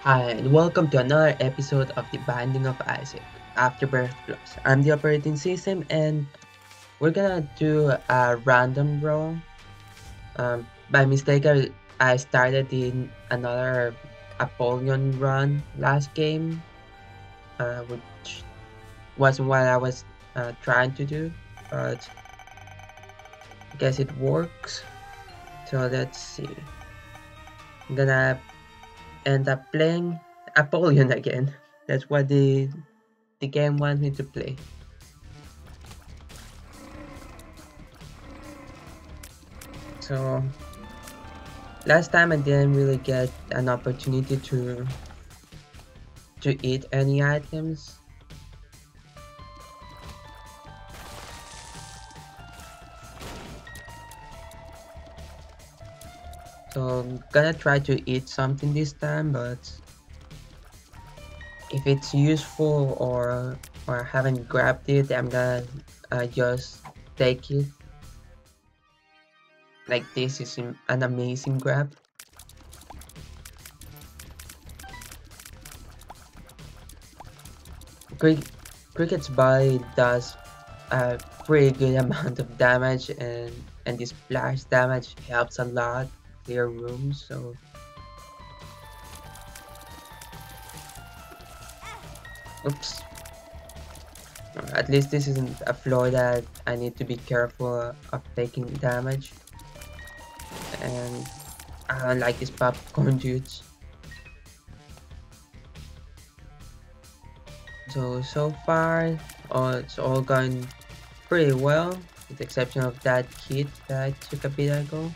Hi, and welcome to another episode of The Binding of Isaac Afterbirth Plus. I'm the operating system, and we're gonna do a random roll. Um, by mistake, I, I started in another Apollyon run last game, uh, which wasn't what I was uh, trying to do, but I guess it works. So let's see. I'm gonna end up playing Apollyon again. That's what the the game wants me to play. So last time I didn't really get an opportunity to to eat any items. I'm gonna try to eat something this time, but if it's useful or or I haven't grabbed it, I'm gonna uh, just take it. Like this is an amazing grab. Cricket's body does a pretty good amount of damage and and this splash damage helps a lot clear rooms, so. Oops. At least this isn't a floor that I need to be careful of taking damage. And I don't like these popcorn dudes so so far oh, it's all going pretty well with the exception of that kit that I took a bit ago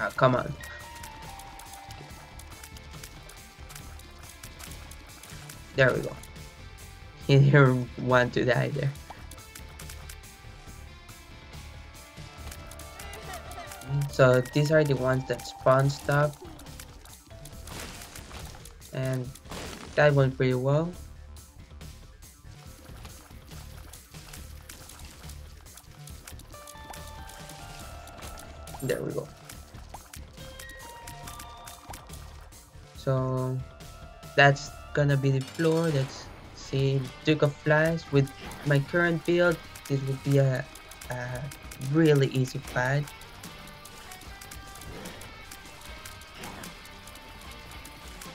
Ah, come on. There we go. He didn't want to die there. So these are the ones that spawn stuff. And that went pretty well. There we go. So that's gonna be the floor. Let's see. Duke of Flies with my current build. This would be a, a really easy fight.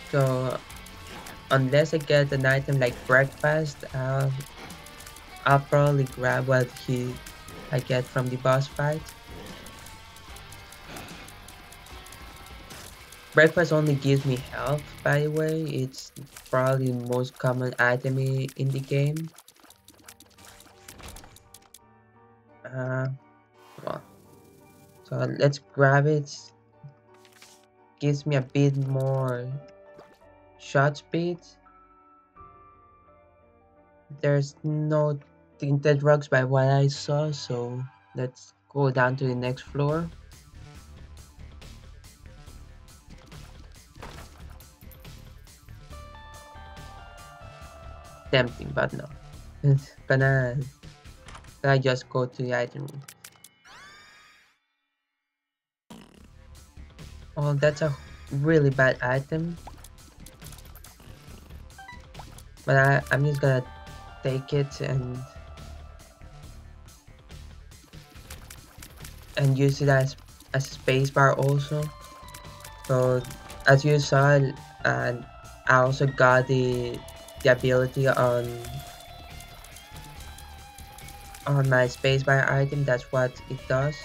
So unless I get an item like breakfast I'll, I'll probably grab what he I get from the boss fight Breakfast only gives me health, by the way. It's probably the most common item in the game. Uh, well, so let's grab it. Gives me a bit more shot speed. There's no tinted rocks by what I saw, so let's go down to the next floor. Tempting, but no. It's gonna, gonna just go to the item room. Oh, that's a really bad item. But I, I'm just gonna take it and and use it as a spacebar also. So as you saw, uh, I also got the the ability on on my spacebar item that's what it does.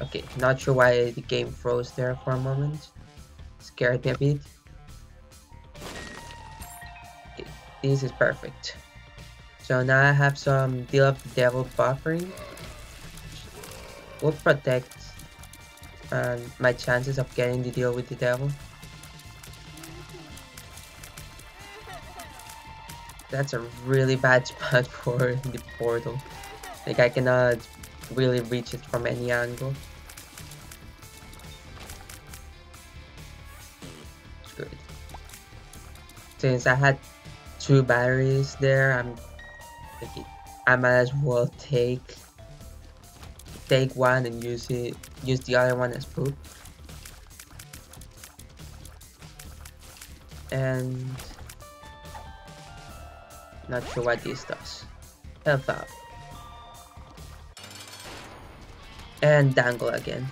Okay not sure why the game froze there for a moment. Scared me a bit. Okay this is perfect. So now I have some deal of the devil buffering will protect um, my chances of getting the deal with the devil That's a really bad spot for the portal. Like I cannot really reach it from any angle. Good. Since I had two batteries there. I'm thinking I might as well take take one and use it use the other one as poop. And not sure what this does. Health up. And Dingle again.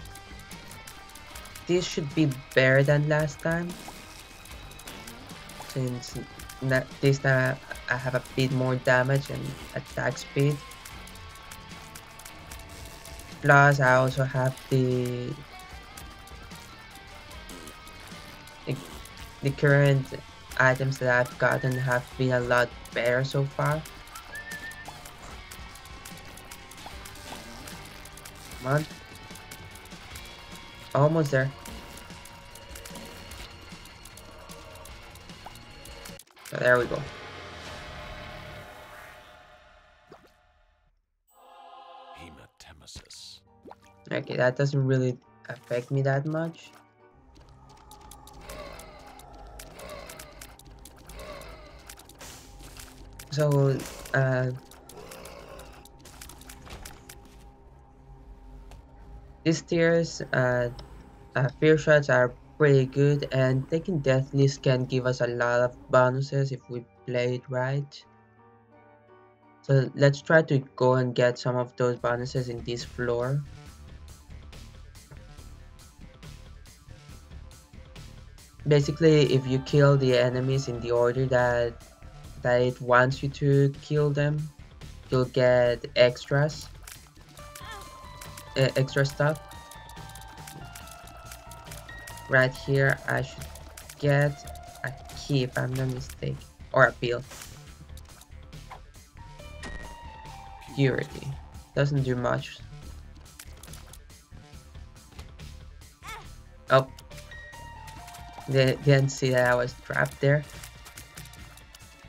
This should be better than last time. Since this time I have a bit more damage and attack speed. Plus I also have the the current items that I've gotten have been a lot better so far. Come on. Almost there. So there we go. Okay, that doesn't really affect me that much. So, uh, these tiers, uh, uh, fear shots are pretty good and taking death list can give us a lot of bonuses if we play it right. So let's try to go and get some of those bonuses in this floor. Basically, if you kill the enemies in the order that that it wants you to kill them, you'll get extras, uh, extra stuff. Right here, I should get a key if I'm not mistaken, or a pill. Purity doesn't do much. Oh, they didn't see that I was trapped there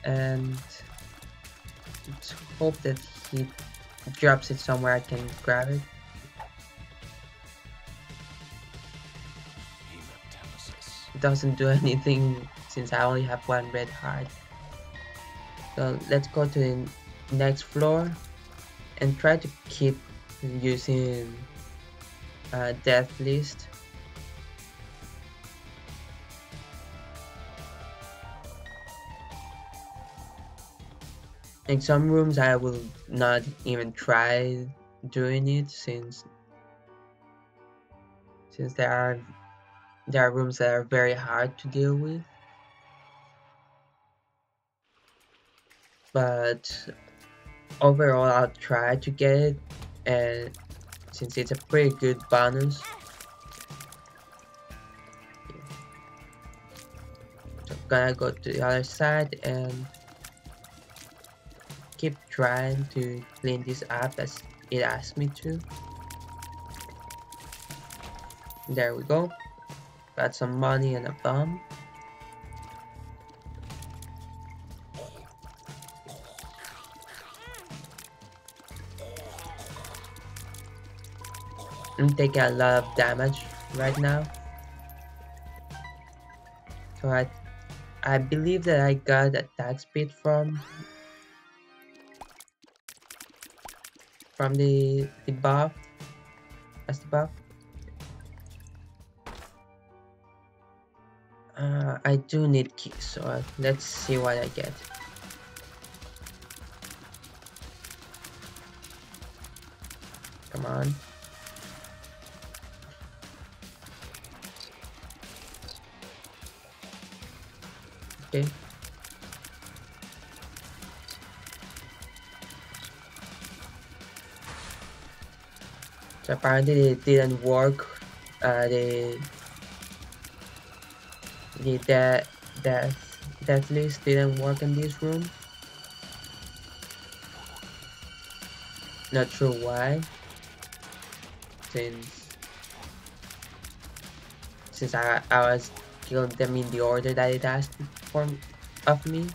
and let's hope that he drops it somewhere I can grab it. It doesn't do anything since I only have one red heart. So let's go to the next floor and try to keep using uh, death list in some rooms I will not even try doing it since since there are there are rooms that are very hard to deal with. But overall I'll try to get it and since it's a pretty good bonus. I'm gonna go to the other side and keep trying to clean this up as it asked me to. There we go. Got some money and a bomb. I'm taking a lot of damage right now. So I I believe that I got attack speed from from the, the buff as the buff. Uh, I do need keys, so uh, let's see what I get. Come on. Okay. Apparently it didn't work. Uh, the the death death death list didn't work in this room. Not sure why. Since since I I was killing them in the order that it asked for of me.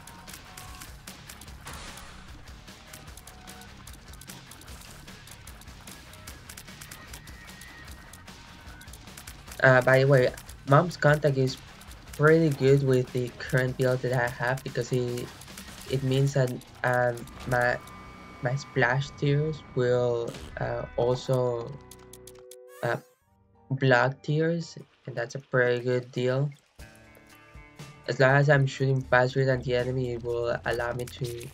Uh, by the way, Mom's contact is pretty good with the current build that I have because it it means that um, my my splash tears will uh, also uh, block tears and that's a pretty good deal. As long as I'm shooting faster than the enemy it will allow me to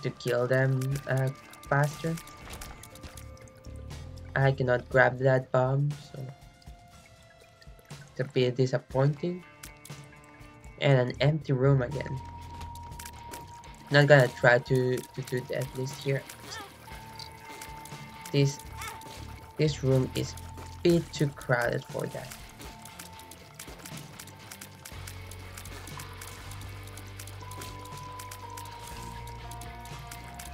to kill them uh, faster I cannot grab that bomb so it's a bit disappointing. And an empty room again. Not gonna try to, to do that list here. This this room is a bit too crowded for that.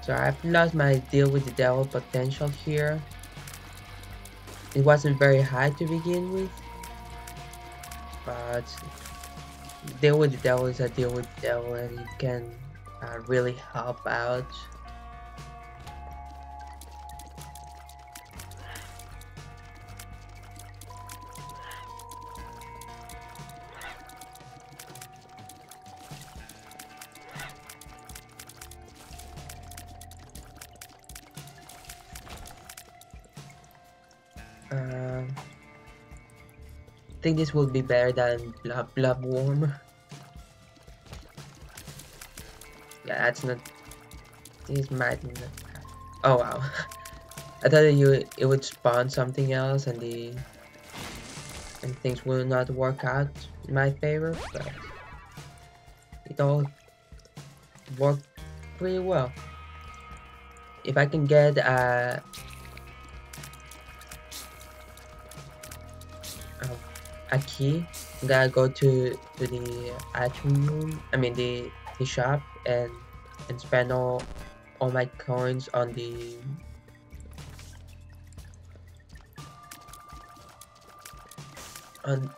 So I've lost my deal with the devil potential here. It wasn't very high to begin with. But deal with the devil is a deal with the devil and it can uh, really help out. Uh, I think this will be better than Blub Blub Worm. Yeah, that's not. This might not. Oh wow! I thought you it would spawn something else and the and things will not work out in my favor, but it all worked pretty well. If I can get uh, a key, I'm gonna go to to the item room. I mean the the shop and and spend all all my coins on the on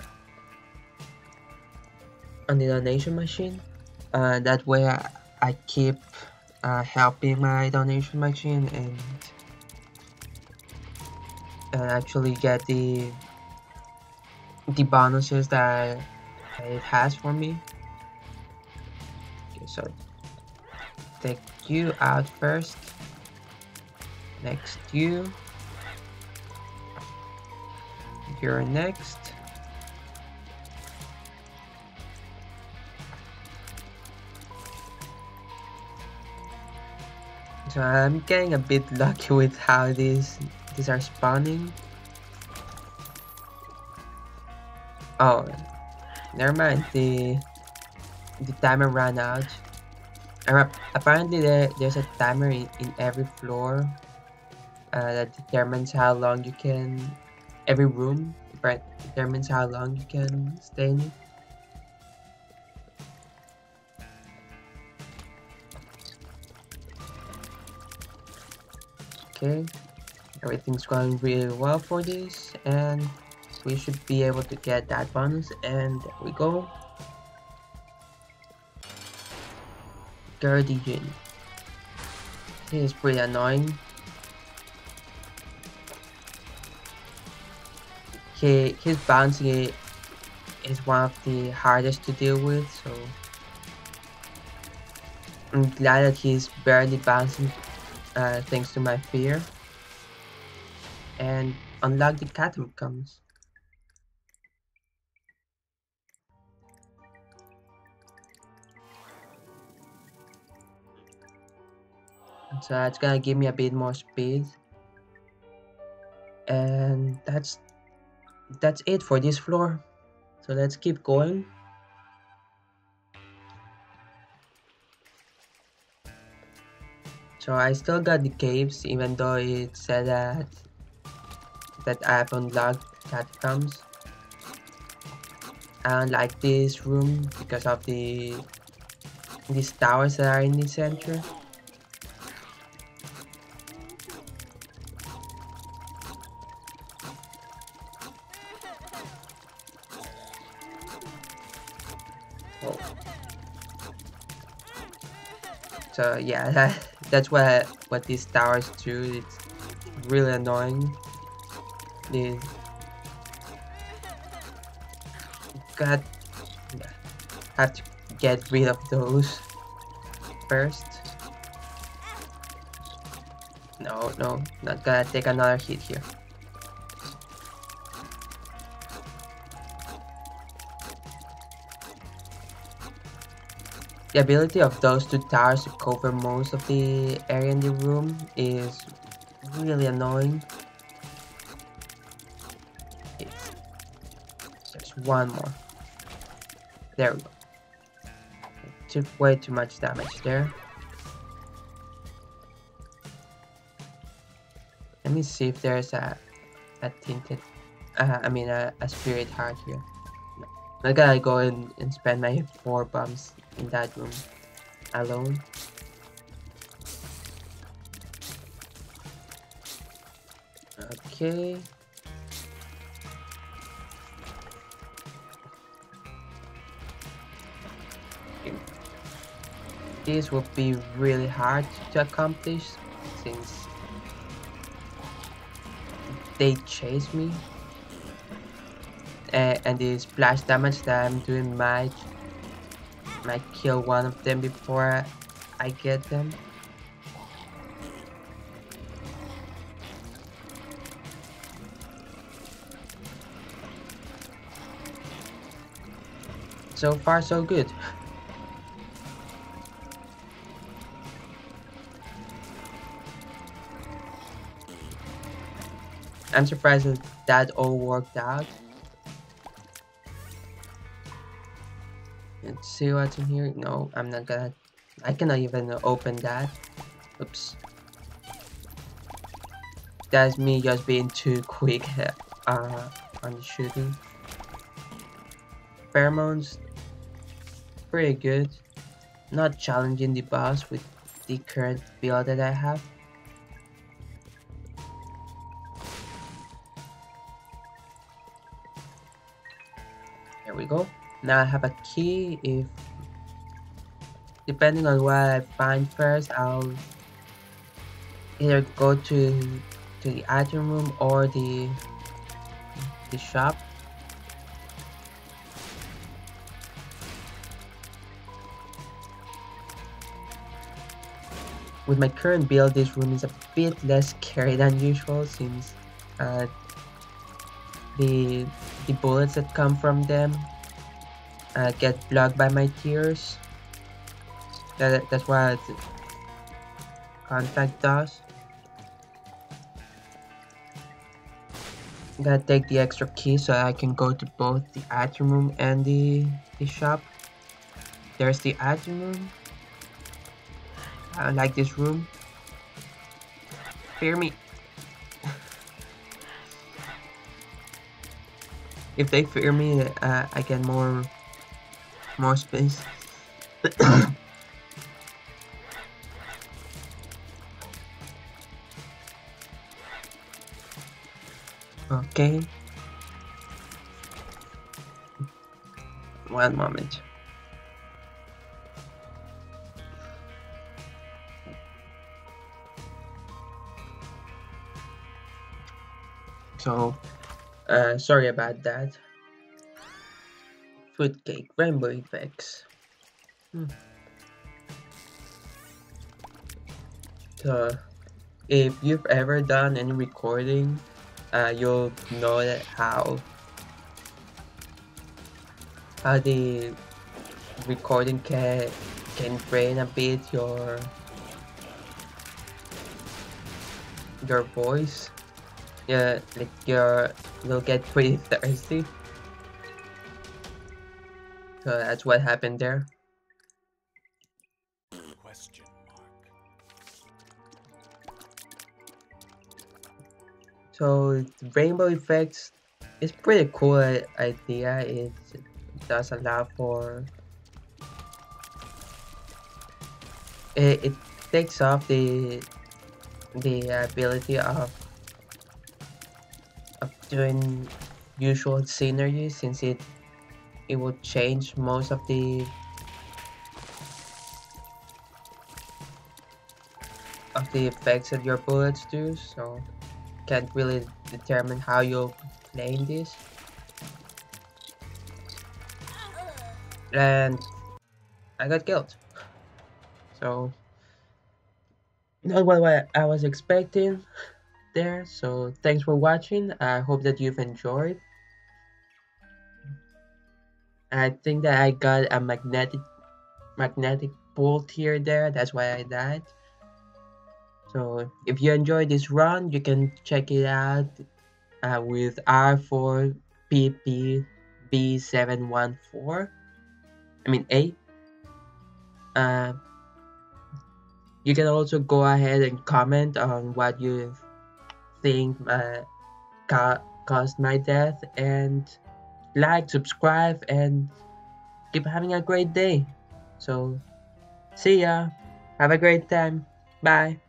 on the donation machine. Uh, that way I, I keep uh, helping my donation machine and and actually get the the bonuses that it has for me. Okay, so take you out first. Next you. You're next. So I'm getting a bit lucky with how these these are spawning. Oh, never mind. The the timer ran out. Apparently, there there's a timer in, in every floor uh, that determines how long you can. Every room right determines how long you can stay in it. Okay, everything's going really well for this, and we should be able to get that bonus and there we go. Guardian he is pretty annoying. He his bouncing is one of the hardest to deal with so I'm glad that he's barely bouncing uh, thanks to my fear. And unlock the catacombs so it's gonna give me a bit more speed. And that's that's it for this floor. So let's keep going. So I still got the caves even though it said that that I have unlocked catacombs I don't like this room because of the these towers that are in the center So yeah, that, that's what what these towers do. It's really annoying. They got have to get rid of those first. No, no, not gonna take another hit here. The ability of those two towers to cover most of the area in the room is really annoying. Just one more. There we go. Took way too much damage there. Let me see if there's a a tinted, uh, I mean a, a spirit heart here. I gotta go and, and spend my four bombs in that room alone. Okay. This would be really hard to accomplish since they chase me uh, and the splash damage that I'm doing might might kill one of them before I get them. So far so good. I'm surprised that that all worked out. See what's in here. No, I'm not gonna. I cannot even open that. Oops. That's me just being too quick uh, on shooting. Pheromones, pretty good. Not challenging the boss with the current build that I have. There we go. Now I have a key. If depending on what I find first I'll either go to to the item room or the the shop. With my current build this room is a bit less scary than usual since uh, the the bullets that come from them uh, get blocked by my tears. That, that's what contact does. Gonna take the extra key so I can go to both the item room and the, the shop. There's the item room. I like this room. Fear me. if they fear me, uh, I get more more space. okay. One moment. So, uh, sorry about that. Fruitcake, rainbow effects. Hmm. So, if you've ever done any recording, uh, you'll know that how how the recording can can drain a bit your your voice. Yeah, like your you'll get pretty thirsty. Uh, so that's what happened there. Question So rainbow effects is pretty cool idea. It does allow for it, it takes off the the ability of of doing usual scenery since it it will change most of the of the effects that your bullets do so can't really determine how you'll playing this and I got killed. So not what I was expecting there. So thanks for watching. I hope that you've enjoyed. I think that I got a magnetic magnetic bolt here there. That's why I died. So if you enjoyed this run, you can check it out uh, with R4 PP B714. I mean A Uh, you can also go ahead and comment on what you think uh, ca caused my death and like, subscribe, and keep having a great day. So, see ya. Have a great time. Bye.